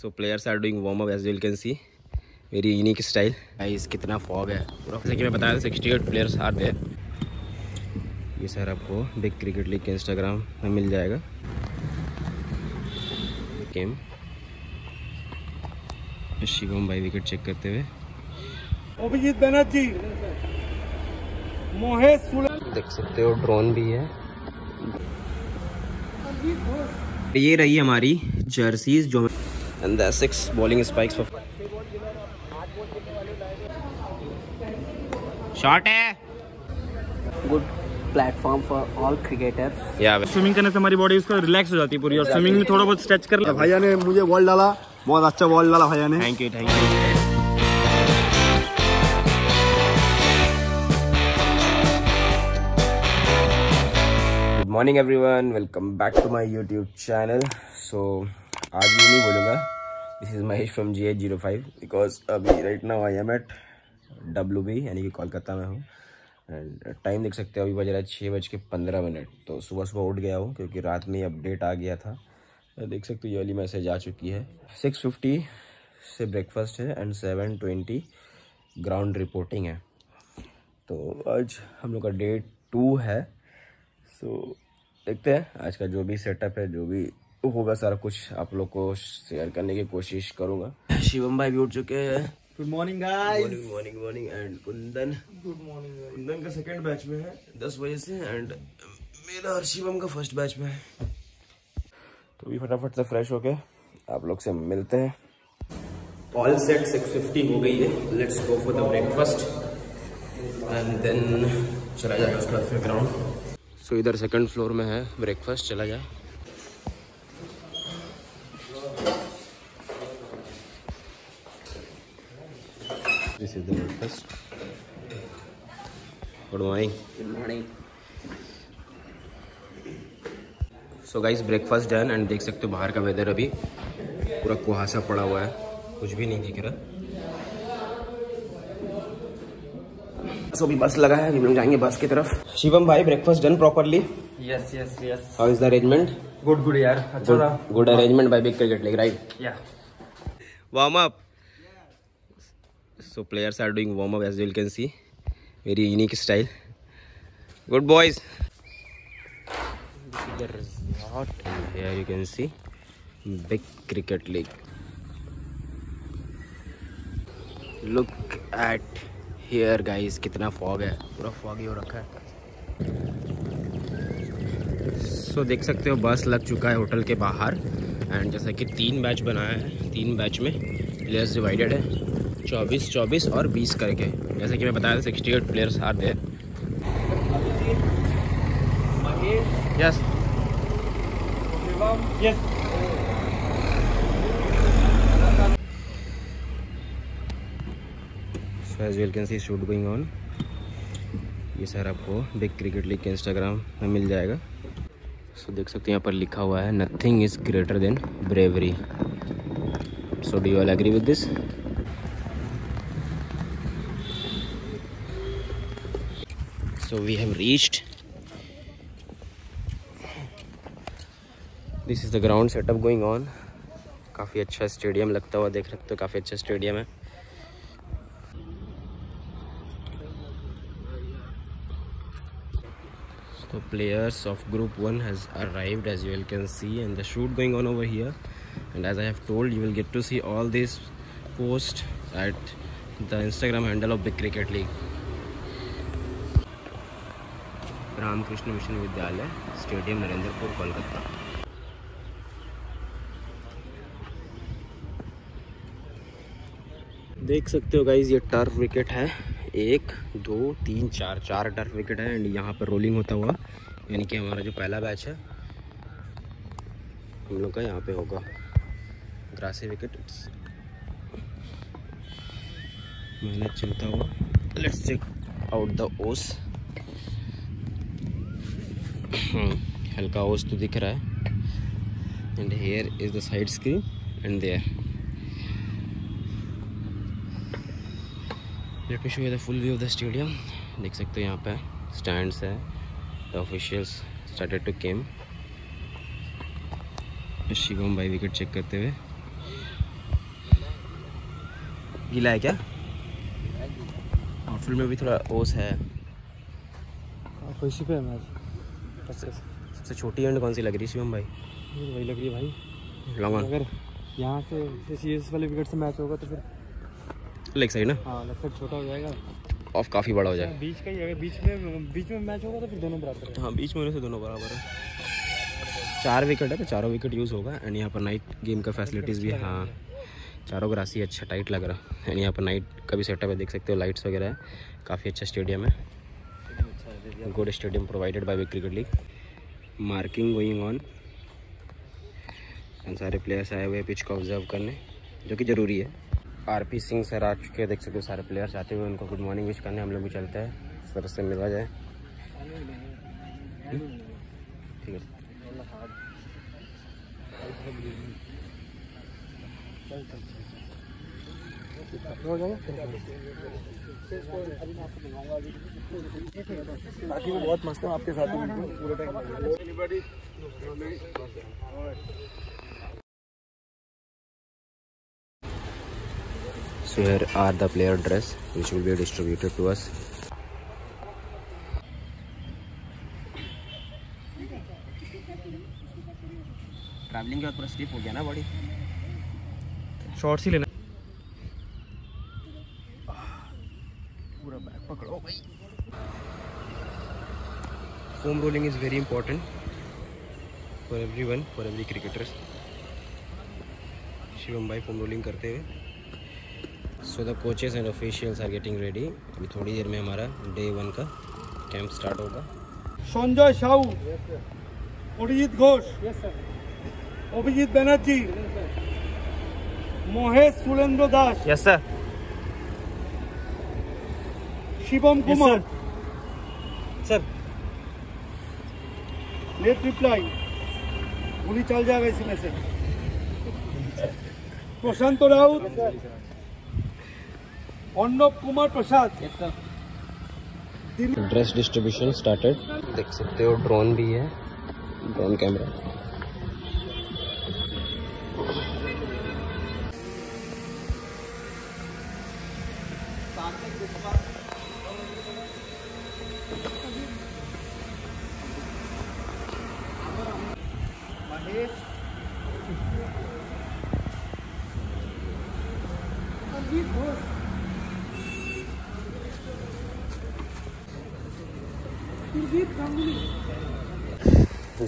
so players are doing warm up as you can see. Very unique style. Guys कितना fog है पूरा। जैसे कि मैं बताया था sixty eight players are there ये सर आपको बिग क्रिकेट लीग के इंस्टाग्राम में मिल जाएगा। गेम शिवम भाई विकेट चेक करते हुए। अभिजीत बनर्जी। मोहेश देख सकते हो ड्रोन भी है। ये रही हमारी जर्सीज जो and the six bowling spikes for shot है। Good platform for all cricketers या स्विमिंग करने से हमारी बॉडी उसका रिलैक्स हो जाती है पूरी और स्विमिंग में थोड़ा बहुत स्ट्रेच कर भैया ने मुझे बॉल डाला बहुत अच्छा बॉल डाला भैया ने। Thank you thank you morning everyone welcome back to my YouTube channel so आज ये नहीं बोलूँगा। This is Mahesh from G H zero five because अभी right now I am at W B यानी कि कोलकाता में हूँ। एंड टाइम देख सकते हो, अभी बज रहा है छः बज के पंद्रह मिनट। तो सुबह सुबह उठ गया हूँ, क्योंकि रात में अपडेट आ गया था। देख सकते हो, ये वाली मैसेज आ चुकी है। सिक्स फिफ्टी से ब्रेकफास्ट है and seven twenty ground reporting है। तो आज हम लोग का डे टू है। सो देखते हैं, आज का जो भी सेटअप है, जो भी होगा सारा कुछ। आप लोग को शेयर करने की कोशिश करूँगा। शिवम भाई भी उठ चुके हैं। Good morning guys morning morning morning and Kundan. Good morning Kundan का सेकंड बैच में है दस बजे से एंड मेरा और शिवम का फ़र्स्ट बैच में है। तो भी फटाफट से फ्रेश होके आप लोग से मिलते हैं। ऑल सेट सिक्स फिफ्टी हो गई है। Let's go for the breakfast and then चला जाए उसके बाद फिर ग्राउंड सो इधर सेकंड फ्लोर में है ब्रेकफास्ट चला जाए this is the breakfast good morning. Good morning so guys breakfast done and देख सकते हो बाहर का वेदर अभी पूरा कुहासा पड़ा हुआ है। कुछ भी नहीं दिख रहा। सो अभी बस लगा है अभी हम लोग जाएँगे बस की तरफ़। शिवम भाई breakfast done properly yes yes yes how is the arrangement good good यार. अच्छा good arrangement by big cricket league right या warm up. So players are doing warm up as you can see very unique style good boys this is the resort and here you can see big cricket league look at here guys कितना fog है पूरा foggy हो रखा है सो देख सकते हो बस लग चुका है होटल के बाहर एंड जैसा कि तीन बैच बनाया है तीन बैच में प्लेयर्स डिवाइडेड है चौबीस चौबीस और बीस करके। जैसे कि मैं बताया था sixty eight players are there yes yes so as well can see shoot going on ये सर आपको बिग क्रिकेट लीग के इंस्टाग्राम में मिल जाएगा। सो so, देख सकते हैं यहाँ पर लिखा हुआ है nothing is greater than bravery so do all agree with this so we have reached this is the ground setup going on काफ़ी अच्छा स्टेडियम लगता हुआ देख रखते हो काफ़ी अच्छा स्टेडियम है। तो players of group one has arrived as you can see and the shoot going on over here and as I have told you will get to see all this post at the Instagram handle of the cricket league Ramakrishna Mission Vidyalaya stadium Narendrapur, Kolkata. देख सकते हो guys ये turf wicket है। एक, दो, तीन, चार चार टर्फ विकेट है एंड यहाँ पर रोलिंग होता हुआ, यानी कि हमारा जो पहला बैच है, हम लोग का यहाँ पे होगा। ग्रासी विकेट मेहनत चलता हुआ। लेट्स चेक आउट द ओस हल्का ओस तो दिख रहा है। And here is the side screen and there let me show you the full view of the stadium देख सकते हो यहाँ पे स्टैंड्स है the officials started to came Shivam भाई विकेट चेक करते हुए। गीला है क्या? आउटफिट में भी थोड़ा ओस है। खुशी पे है मैच? सबसे छोटी एंड कौन सी लग रही है शिवम भाई? वही लग रही है भाई। लॉन्ग अगर यहाँ से इस वाले विकेट से मैच होगा तो फिर लेग साइड ना? हाँ लेफ़्ट साइड छोटा हो जाएगा। ऑफ़ काफ़ी बड़ा हो जाए। बीच का ही अगर बीच में बीच में मैच होगा तो फिर दोनों बराबर है। हाँ बीच में होने से दोनों बराबर है। चार विकेट है तो चारों विकेट यूज़ होगा। एंड यहाँ पर नाइट गेम का फैसिलिटीज़ भी है। हाँ। चारों ग्रासी अच्छा टाइट लग रहा है। एंड यहाँ पर नाइट का भी सेटअप है देख सकते हो लाइट्स वगैरह है। काफ़ी अच्छा स्टेडियम है। Good stadium provided by cricket league marking going on and सारे प्लेयर्स आए हुए हैं पिच को ऑब्ज़र्व करने, जो कि ज़रूरी है। आर पी सिंह सर आ चुके देख सकते हो सारे प्लेयर्स आते हुए, उनको गुड मॉर्निंग विश करने, हम लोग भी चलते हैं। सर से मिलवा जाए। ठीक है। बाकी वो बहुत मस्त है आपके साथ बिल्कुल पूरे time So here are the player dress which will be distributed to us. Travelling के बाद पूरा स्लिप हो गया ना बॉडी शॉर्ट्स ही लेना पूरा बैग पकड़ो भाई foam rolling is very important for every one for every cricketers Shivam भाई फोम रोलिंग करते हुए so the coaches and officials are getting ready अभी थोड़ी देर में हमारा डे वन का कैंप स्टार्ट होगा। Sanjay Sahu Abhijit Ghosh Abhijit Banerjee Mahesh Surendra Das yes sir Shivam Kumar. Sir late reply गोली चल जाएगा इसमें से Prashant Raut Arnab Kumar Prasad dress distribution started देख सकते हो ड्रोन भी है। ड्रोन कैमरा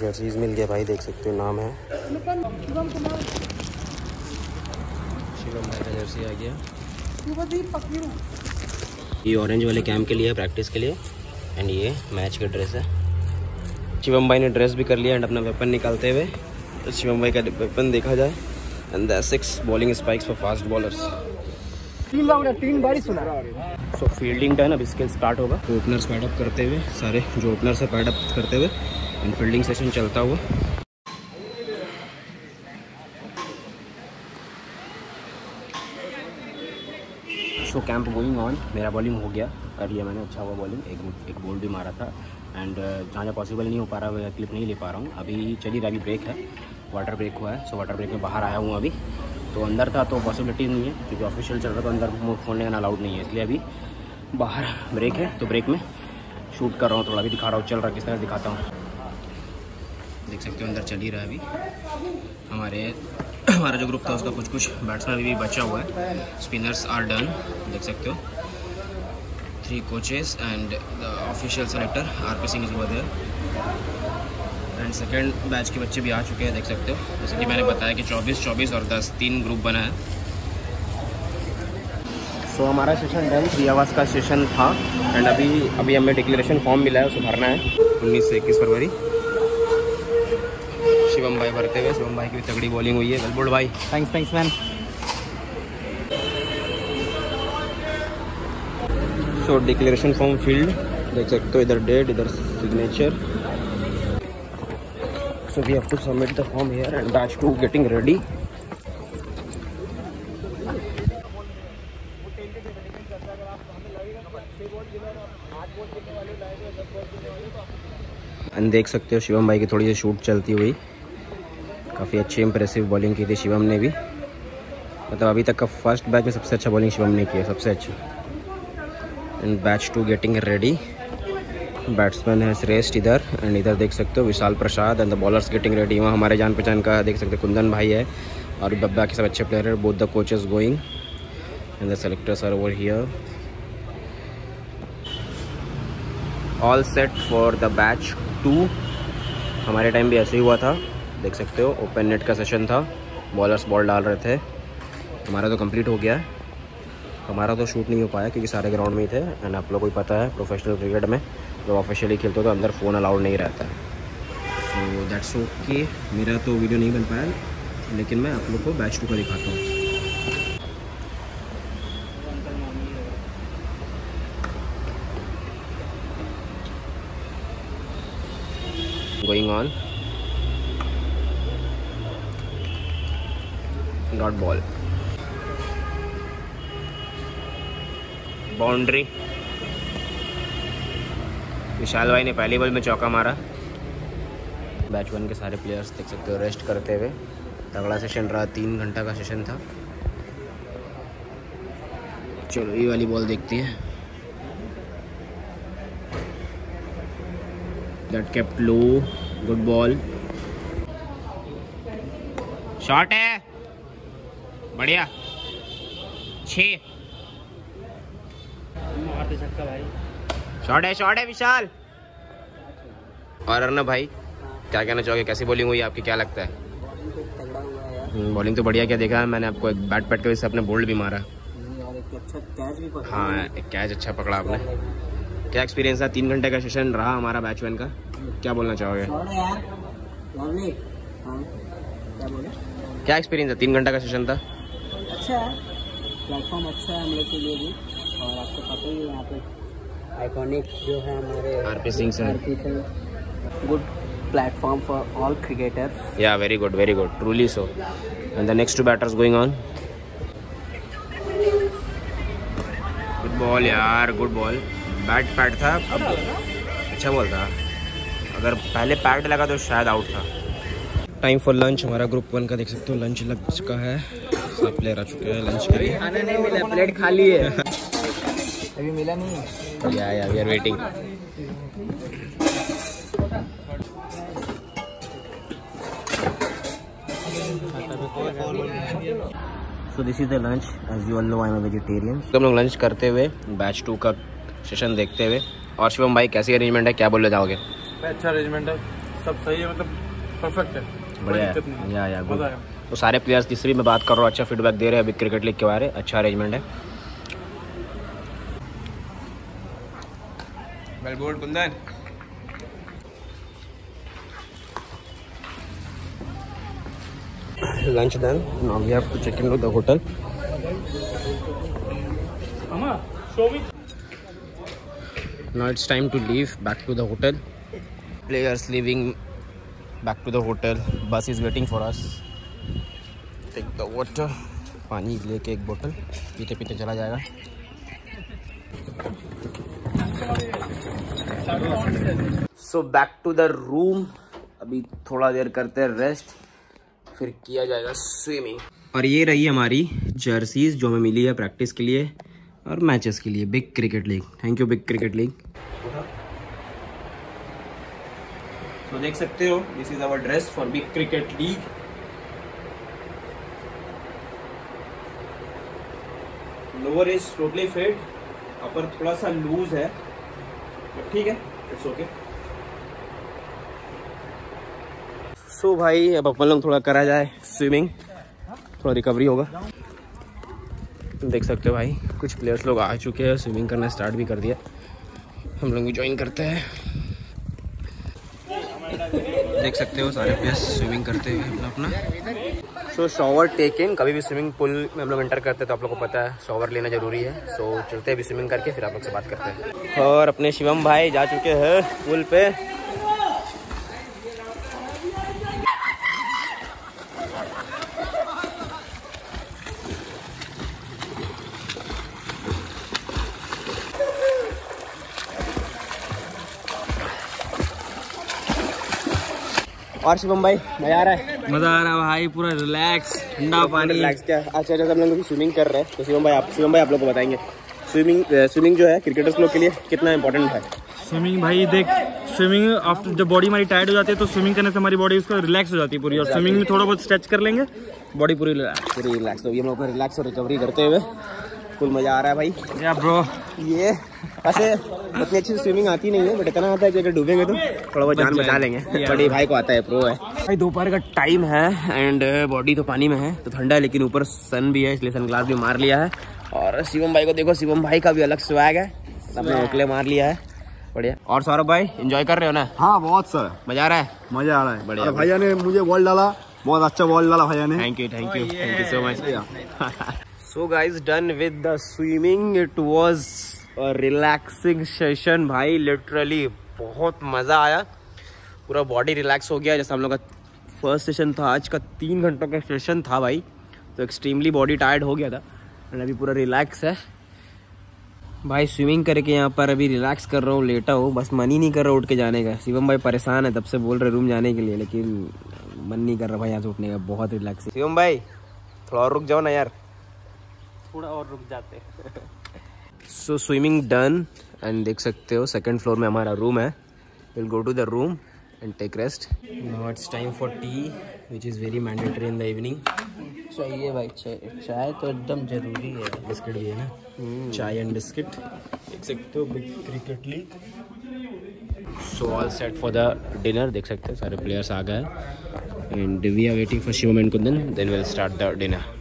जर्सीज मिल गया भाई, देख सकते हो, नाम है। शिवम का जर्सी आ गया ये ऑरेंज वाले कैंप के लिए प्रैक्टिस के लिए। एंड ये मैच का ड्रेस है। शिवम भाई ने ड्रेस भी कर लिया एंड अपना वेपन निकालते हुए। तो शिवम भाई का वेपन देखा जाए. And the six bowling spikes for fast bowlers तीन बार तीन बार ही सुना। सो फील्डिंग टर्न अब इसके स्टार्ट होगा। तो ओपनर्स पैडअप करते हुए सारे जो ओपनर्स है पैडअप करते हुए एंड फील्डिंग सेशन चलता हुआ। सो कैंप गोइंग ऑन मेरा बॉलिंग हो गया। कर लिया मैंने अच्छा हुआ बॉलिंग एक एक बॉल भी मारा था। एंड जहाँ जहाँ पॉसिबल नहीं हो पा रहा है क्लिप नहीं ले पा रहा हूँ। अभी चली रहा अभी ब्रेक है। वाटर ब्रेक हुआ है। सो वाटर ब्रेक में बाहर आया हूँ अभी। तो अंदर था तो पॉसिबिलिटी नहीं है, क्योंकि ऑफिशियल चल रहा था तो अंदर फ़ोन लेना अलाउड नहीं है। इसलिए अभी बाहर ब्रेक है। तो ब्रेक में शूट कर रहा हूँ, थोड़ा भी दिखा रहा हूँ, चल रहा किस तरह दिखाता हूँ। देख सकते हो, अंदर चल ही रहा है अभी। हमारे, हमारा जो ग्रुप था, उसका कुछ कुछ बैट्समैन भी बचा हुआ है। स्पिनर्स आर डन देख सकते हो। Three coaches and the official selector R P Singh is over there and second batch के बच्चे भी आ चुके हैं देख सकते हो। जैसे कि मैंने बताया कि 24 24 और 10 तीन ग्रुप बना है। सो so, हमारा सेशन डन थ्री आवाज़ का सेशन था। एंड अभी अभी हमें डिक्लेरेशन फॉर्म मिला है उसे भरना है। उन्नीस से इक्कीस फरवरी। शिवम भाई भरते हुए शिवम भाई की भी तगड़ी बॉलिंग हुई है। वेलबुड भाई thanks thanks man so declaration form field देख सकते हो इधर डेट इधर signature so we have to submit the form here and batch 2 getting ready. And देख सकते हो शिवम भाई की थोड़ी सी शूट चलती हुई। काफ़ी अच्छी इंप्रेसिव बॉलिंग की थी शिवम ने भी। मतलब अभी तक का फ़र्स्ट बैच में सबसे अच्छा बॉलिंग शिवम ने किया, सबसे अच्छा। And batch two getting ready batsman है श्रेष्ठ इधर एंड इधर देख सकते हो Vishal Prasad and the bowlers getting ready वहाँ हमारे जान पहचान का देख सकते हो कुंदन भाई है और बब्बा के सब अच्छे प्लेयर है both the coaches going and the selectors are over here all set for the batch two हमारे टाइम भी ऐसे ही हुआ था, देख सकते हो ओपन नेट का सेशन था बॉलर्स बॉल डाल रहे थे। हमारा तो कंप्लीट हो गया। है हमारा तो शूट नहीं हो पाया क्योंकि सारे ग्राउंड में ही थे। एंड आप लोग को पता है प्रोफेशनल क्रिकेट में जब ऑफिशियली खेलते हो तो अंदर फ़ोन अलाउड नहीं रहता है। तो दैट्स ओके मेरा तो वीडियो नहीं बन पाया, लेकिन मैं आप लोग को बैच टू का दिखाता हूँ। Going on dot ball boundary Vishal भाई ने पहली बॉल में चौका मारा। बैच वन के सारे प्लेयर्स देख सकते हो रेस्ट करते हुए। तगड़ा सेशन रहा, तीन घंटा का सेशन था। चलो, ये वाली बॉल देखती है। That kept low good ball shot है। बढ़िया। छ शॉट है शॉट है विशाल। और अर्नब भाई क्या कहना चाहोगे? कैसी बॉलिंग हुई? आपकी क्या लगता है? बॉलिंग तो बढ़िया क्या देखा है मैंने आपको। एक बैट पैट के वजह से अपने बोल्ड भी मारा। हाँ एक कैच अच्छा पकड़ा आपने। क्या एक्सपीरियंस था? तीन घंटे का सेशन रहा हमारा बैच वन का। क्या बोलना चाहोगे? क्या एक्सपीरियंस था? तीन घंटा का सेशन था? अच्छा है। प्लेटफॉर्म अच्छा है हम लोग के लिए भी। और आपको पता ही है यहाँ पे आइकॉनिक जो है हमारे RP Singh sir good platform for all cricketers Yeah, very good, very good. Truly so. And the next two batters going on. Good ball यार, good ball. बैट पैड था अब अच्छा बॉल था अगर पहले पैड लगा तो शायद आउट था टाइम फॉर लंच हमारा ग्रुप वन का देख सकते हो लंच लग चुका है सब प्लेयर आ चुके हैं लंच के लिए खाना नहीं मिला प्लेट खाली है अभी मिला नहीं या या we are waiting so this is the lunch as you all know I am a vegetarian तो हम लोग लंच करते हुए बैच टू का सेशन देखते हुए और शिवम भाई कैसी अरेंजमेंट है? क्या बोलना चाहोगे? अच्छा अरेंजमेंट है। सब सही है मतलब परफेक्ट है। बढ़िया है। या या गुड तो सारे प्लेयर्स जिससे भी मैं बात कर रहा हूँ अच्छा फीडबैक दे रहे हैं अभी क्रिकेट लीग के बारे अच्छा अरेंजमेंट है। Well good Kundan lunch done now we have to check into the hotel Mama, show me. now it's time to leave back to the hotel players leaving back to the hotel bus is waiting for us take the water पानी लेके एक बोतल पीते पीते चला जाएगा so back to the room अभी थोड़ा देर करते हैं रेस्ट फिर किया जाएगा स्विमिंग और ये रही हमारी जर्सीज जो हमें मिली है प्रैक्टिस के लिए और मैचेस के लिए. Big cricket league thank you big cricket league तो देख सकते हो this is our dress for big cricket league lower is totally fit upper थोड़ा सा लूज है. ठीक है इट्स ओके सो भाई, अब अपन लोग थोड़ा करा जाए स्विमिंग थोड़ा रिकवरी होगा. देख सकते हो भाई, कुछ प्लेयर्स लोग आ चुके हैं स्विमिंग करना स्टार्ट भी कर दिया. हम लोग भी ज्वाइन करते हैं. देख सकते हो सारे प्लेयर्स स्विमिंग करते हुए अपना अपना। सो शॉवर टेक इन कभी भी स्विमिंग पूल में हम लोग एंटर करते हैं तो आप लोग को पता है शॉवर लेना ज़रूरी है। सो so, चलते हैं अभी स्विमिंग करके फिर आप लोग से बात करते हैं। और अपने शिवम भाई जा चुके हैं पुल पे। और शिवम भाई मज़ा आ रहा है? मज़ा आ रहा है भाई पूरा रिलैक्स ठंडा पानी। रिलैक्स क्या। अच्छा जैसे हम लोग स्विमिंग कर रहे हैं तो शिवम भाई आप शिवम भाई आप लोग को बताएँगे। स्विमिंग स्विमिंग जो है क्रिकेटर्स लोग के लिए कितना इंपॉर्टेंट है? स्विमिंग भाई देख स्विमिंग आफ्टर जब बॉडी हमारी टाइट हो जाती है तो स्विमिंग करने से हमारी बॉडी उसका रिलैक्स हो जाती है पूरी। और स्विमिंग में थोड़ा बहुत स्ट्रेच कर लेंगे बॉडी पूरी रिलैक्स पूरी रिलैक्स तो ये हम लोग रिलैक्स और रिकवरी करते हुए फुल मज़ा आ रहा है भाई। या ब्रो ये वैसे उतनी अच्छी स्विमिंग आती नहीं है बट इतना आता है कि अगर डूबेंगे तो थोड़ा बहुत जान बचा लेंगे। बड़ी भाई को आता है प्रो है। भाई दोपहर का टाइम है एंड बॉडी तो पानी में है तो ठंडा है लेकिन ऊपर सन भी है इसलिए सन ग्लास भी मार लिया है। और शिवम भाई को देखो शिवम भाई का भी अलग स्वैग है। अपने ओकले मार लिया है। बढ़िया। और सौरभ भाई एंजॉय कर रहे हो ना? हाँ बहुत सर। मज़ा आ रहा है? मज़ा आ रहा है। बढ़िया। भैया ने मुझे बॉल डाला बहुत अच्छा बॉल डाला भैया ने। Thank you thank you thank you so much so guys done with the swimming it was relaxing session भाई लिटरली बहुत मज़ा आया। पूरा बॉडी रिलैक्स हो गया। जैसे हम लोग का फ़र्स्ट सेशन था, आज का तीन घंटों का सेशन था भाई। तो एक्सट्रीमली बॉडी टायर्ड हो गया था। एंड अभी पूरा रिलैक्स है। भाई स्विमिंग करके यहाँ पर अभी रिलैक्स कर रहा हूँ, लेटा हूँ। बस मन ही नहीं कर रहा उठ के जाने का। शिवम भाई परेशान है तब से बोल रहे रूम जाने के लिए, लेकिन मन नहीं कर रहा भाई यहाँ से उठने का। बहुत रिलैक्स शिवम भाई, थोड़ा रुक जाओ ना यार। थोड़ा और रुक जाते हैं। सो स्विमिंग डन एंड देख सकते हो सेकंड फ्लोर में हमारा रूम है। Will go to the room and take rest now it's time for tea which is very mandatory in the evening चाहिए भाई चाय चाय तो एकदम ज़रूरी है। बिस्किट भी है ना? चाय एंड बिस्किट देख सकते हो big cricket league so all set for the dinner देख सकते हो सारे प्लेयर्स आ गए। And we are waiting for Shivam and Kundan then will start the dinner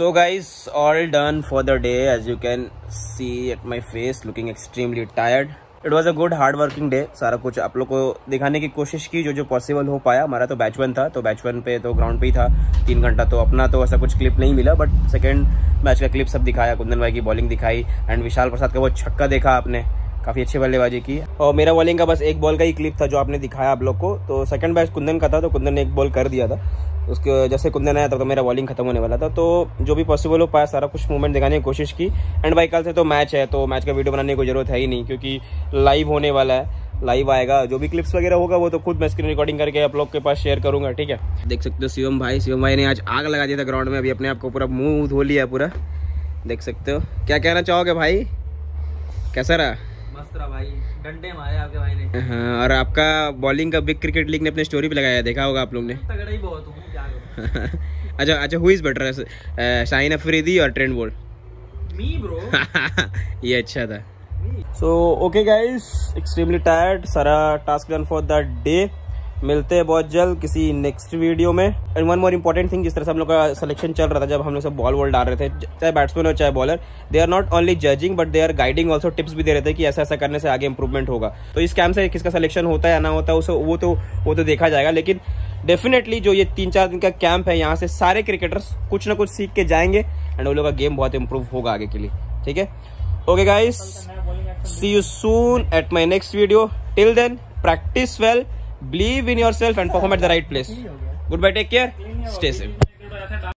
So guys, all done for the day. As you can see at my face, looking extremely tired. It was a good hard working day सारा कुछ आप लोग को दिखाने की कोशिश की जो जो पॉसिबल हो पाया। हमारा तो बैच वन था तो बैच वन पे तो ग्राउंड पे ही था। तीन घंटा तो अपना तो ऐसा कुछ क्लिप नहीं मिला बट सेकेंड मैच का क्लिप सब दिखाया कुंदन भाई की बॉलिंग दिखाई एंड विशाल प्रसाद का वो छक्का देखा आपने। काफ़ी अच्छी बल्लेबाजी की। और मेरा बॉलिंग का बस एक बॉल का ही क्लिप था जो आपने दिखाया आप लोग को। तो सेकंड बैच कुंदन का था तो कुंदन ने एक बॉल कर दिया था। उसके जैसे कुंदन आया तब तो मेरा बॉलिंग खत्म होने वाला था। तो जो भी पॉसिबल हो, पाया सारा कुछ मूवमेंट दिखाने की कोशिश की। एंड भाई, कल से तो मैच है तो मैच का वीडियो बनाने की कोई ज़रूरत है ही नहीं, क्योंकि लाइव होने वाला है। लाइव आएगा, जो भी क्लिप्स वगैरह होगा, वो तो खुद मैं स्क्रीन रिकॉर्डिंग करके आप लोग के पास शेयर करूँगा, ठीक है? देख सकते हो शिवम भाई शिवम भाई ने आज आग लगा दिया था ग्राउंड में, अभी अपने आप को पूरा मुँह धो लिया पूरा। देख सकते हो। क्या कहना चाहोगे भाई? कैसा रहा? मस्त रहा भाई डंडे मारे आपके भाई ने। हाँ और आपका बॉलिंग का बिग क्रिकेट लीग ने अपने स्टोरी पे लगाया देखा होगा आप लोग ने? तगड़ा ही बहुत हूँ क्या अच्छा अच्छा who is better Shaheen Afridi और ट्रेंड बोल्ट मी ब्रो ये अच्छा था। So okay guys extremely tired सारा task done for the day मिलते हैं बहुत जल्द किसी नेक्स्ट वीडियो में। And one more important thing जिस तरह से हम लोग का सिलेक्शन चल रहा था, जब हम लोग सब बॉल वॉल डाल रहे थे चाहे बैट्समैन हो, चाहे bowler they are not only judging but they are guiding also tips भी दे रहे थे कि ऐसा ऐसा करने से आगे इंप्रूवमेंट होगा। तो इस कैम्प से किसका सिलेक्शन होता है या ना होता है, उसे, वो तो वो तो देखा जाएगा। लेकिन डेफिनेटली जो ये तीन चार दिन का कैंप है, यहाँ से सारे क्रिकेटर्स कुछ ना कुछ सीख के जाएँगे एंड वो लोग का गेम बहुत इंप्रूव होगा आगे के लिए। ठीक है? Okay guys see you soon at my next video. Till then believe in yourself and perform at the right place. Goodbye take care. Stay safe.